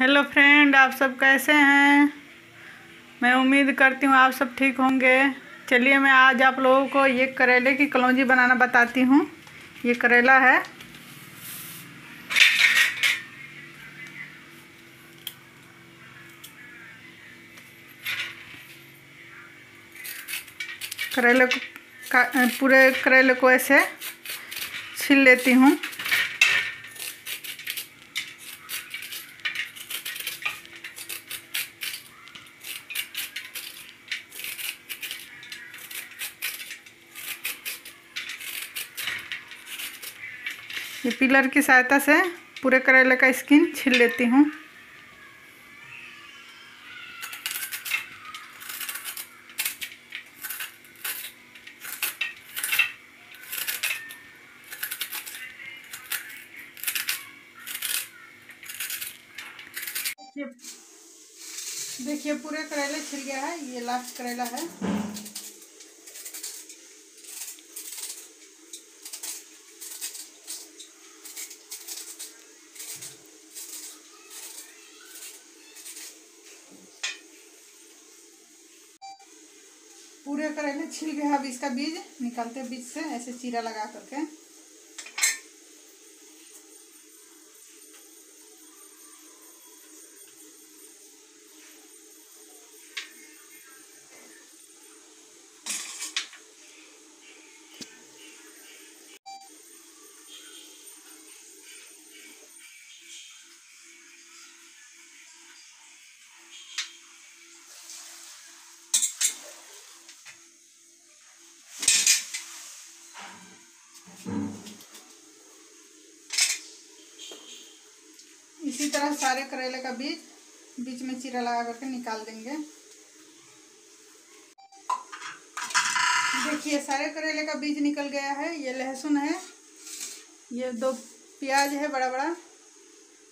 Hello friend आप सब कैसे हैं? मैं उम्मीद करती हूँ आप सब ठीक होंगे। चलिए, मैं आज आप लोगों को ये करेले की कलौजी बनाना बताती हूँ। ये करेला है। करेले को पूरे करेले को ऐसे छील लेती हूँ। ये पिलर की सहायता से पूरे करेले का स्किन छील लेती हूँ। देखिए पूरे करेले छिल गया है, ये लास्ट करेला है। पूरे करेले छिल गया अब इसका बीज निकालते बीज से ऐसे चीरा लगा करके। इसी तरह सारे करेले का बीज बीच में चीरा लगा करके निकाल देंगे। देखिए, सारे करेले का बीज निकल गया है। ये लहसुन है, ये दो प्याज है बड़ा बड़ा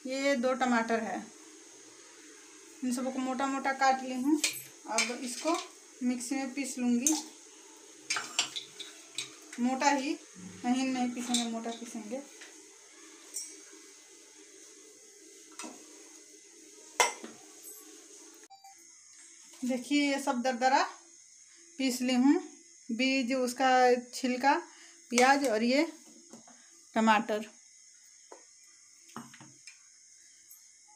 ये दो टमाटर है। इन सबको मोटा मोटा काट ली हूँ। अब इसको मिक्सी में पीस लूँगी। मोटा ही नहीं नहीं पीसेंगे, मोटा पीसेंगे। देखिए, ये सब दरदरा पीस ली हूँ। बीज, उसका छिलका, प्याज और ये टमाटर।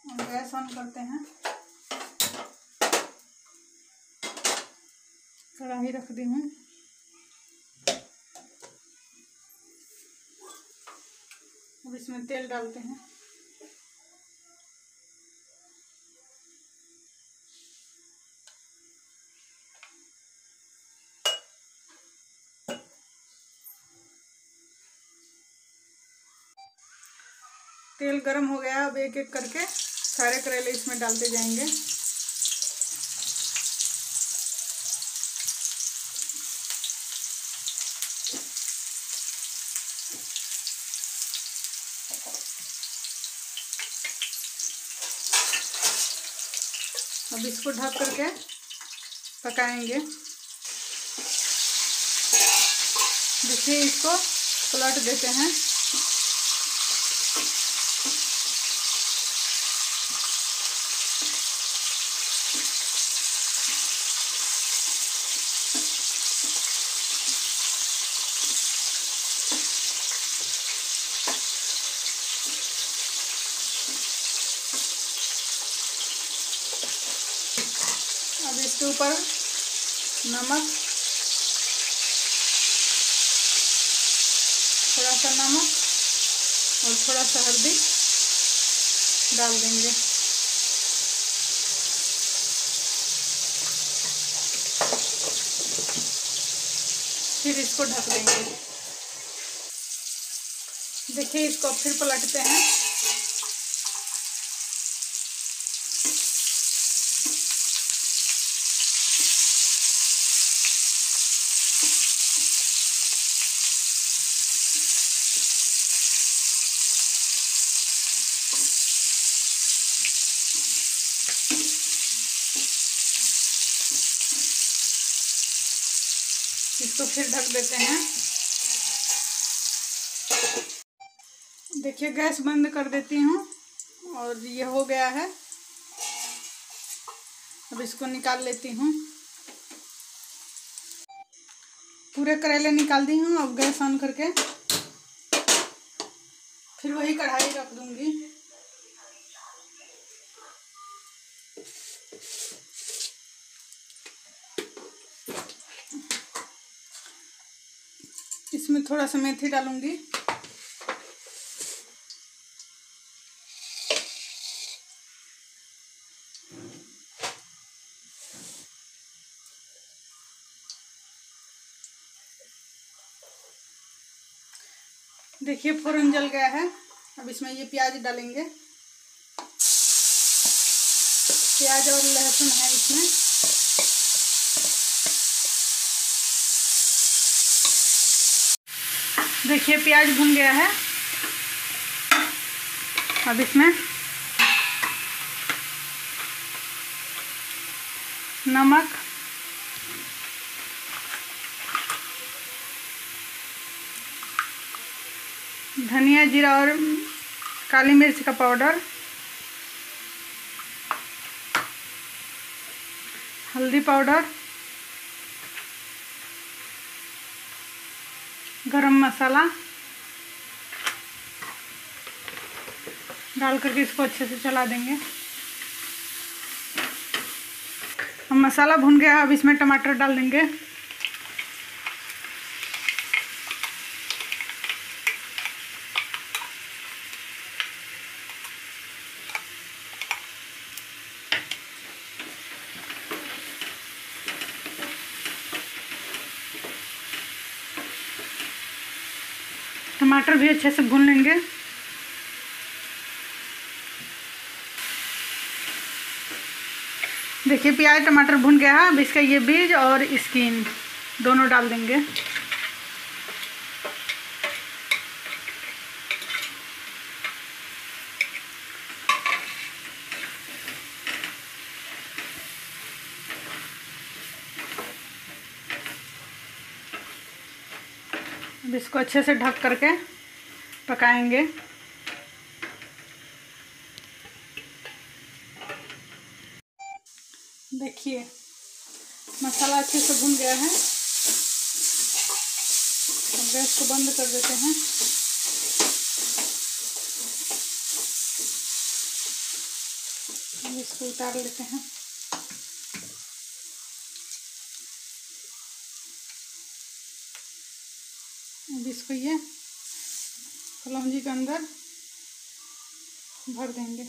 गैस ऑन करते हैं। कढ़ाई रख दी हूँ। अब इसमें तेल डालते हैं। तेल गरम हो गया अब एक एक करके सारे करेले इसमें डालते जाएँगे। अब इसको ढक करके पकाएँगे। देखिए, इसको पलट देते हैं अब इसके ऊपर नमक थोड़ा सा नमक और थोड़ा सा हल्दी डाल देंगे। फिर इसको ढक देंगे। देखिए, इसको फिर पलटते हैं। इसको फिर ढक देते हैं। देखिए, गैस बंद कर देती हूँ और ये हो गया है। अब इसको निकाल लेती हूँ। पूरे करेले निकाल दी हूँ, अब गैस ऑन करके फिर वही कढ़ाई रख दूँगी इसमें थोड़ा सा मेथी डालूँगी। देखिए फोरन जल गया है। अब इसमें ये प्याज डालेंगे। प्याज और लहसुन है इसमें। देखिए, प्याज भुन गया है। अब इसमें नमक, धनिया जीरा और काली मिर्च का पाउडर, हल्दी पाउडर गरम मसाला डाल करके इसको अच्छे से चला देंगे। अब मसाला भून गया, अब इसमें टमाटर डाल देंगे। टमाटर भी अच्छे से भून लेंगे। देखिए, प्याज, टमाटर भून गया है। अब इसका ये बीज और स्किन दोनों डाल देंगे। अब इसको अच्छे से ढक करके पकाएँगे। देखिए, मसाला अच्छे से भुन गया है। अब गैस को बंद कर देते हैं। इसको उतार लेते हैं। इसको ये कलौजी के अंदर भर देंगे।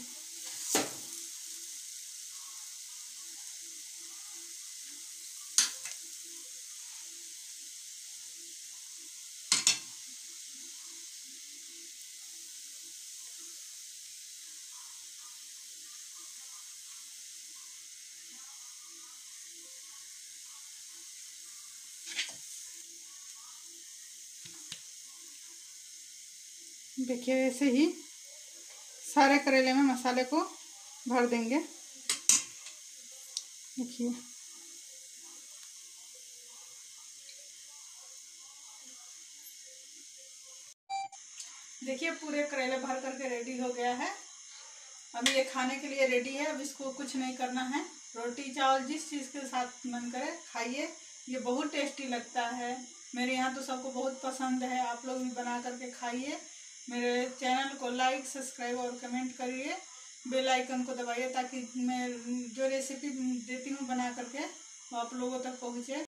देखिए, ऐसे ही सारे करेले में मसाले को भर देंगे। देखिए। देखिए, पूरे करेले भर करके रेडी हो गया है। अब ये खाने के लिए रेडी है। अब इसको कुछ नहीं करना है। रोटी, चावल जिस चीज़ के साथ मन करे खाइए। ये बहुत टेस्टी लगता है। मेरे यहाँ तो सबको बहुत पसंद है। आप लोग भी बना करके खाइए। मेरे चैनल को लाइक, सब्सक्राइब और कमेंट करिए। बेल आइकन को दबाइए ताकि मैं जो रेसिपी देती हूँ बना करके आप लोगों तक पहुँचे।